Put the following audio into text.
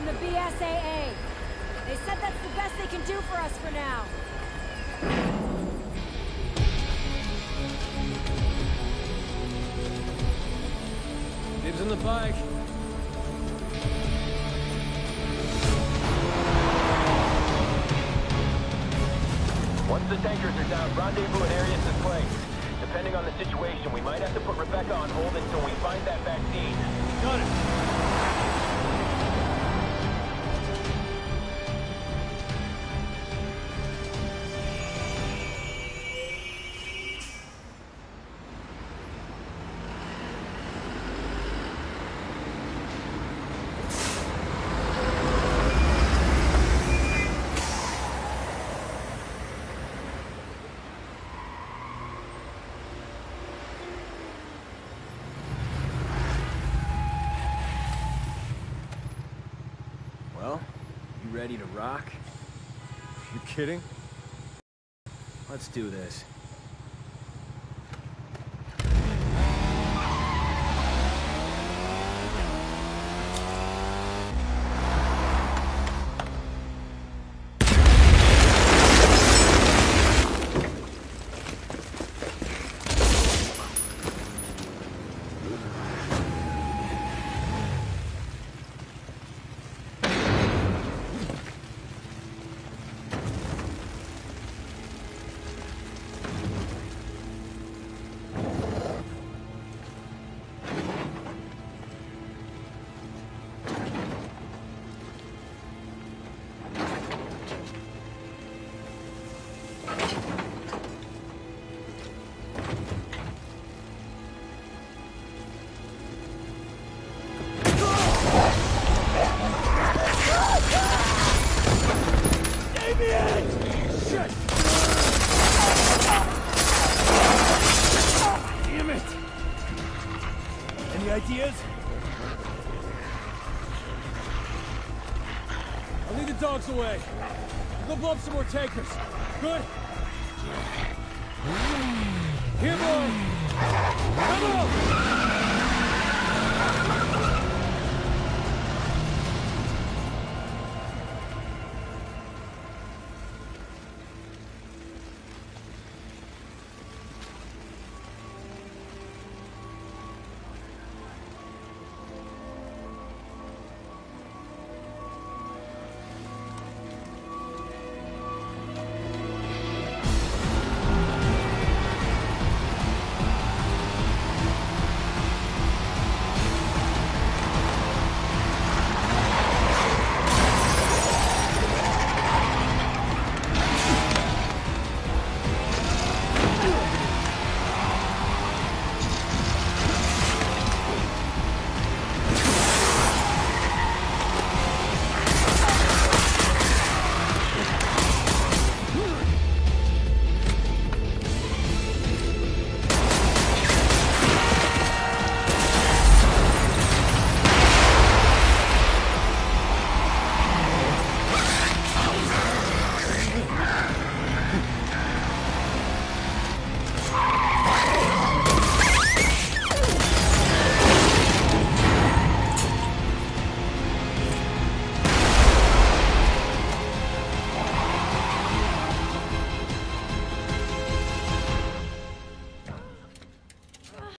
from the BSAA. They said that's the best they can do for us for now. Dibs on the bike. Once the tankers are down, rendezvous at Arias's place. Depending on the situation, we might have to put Rebecca on hold until we find that vaccine. Ready to rock? You kidding? Let's do this. Ideas? I'll lead the dogs away. Go blow up some more tankers. Good? Here, boy! Come on!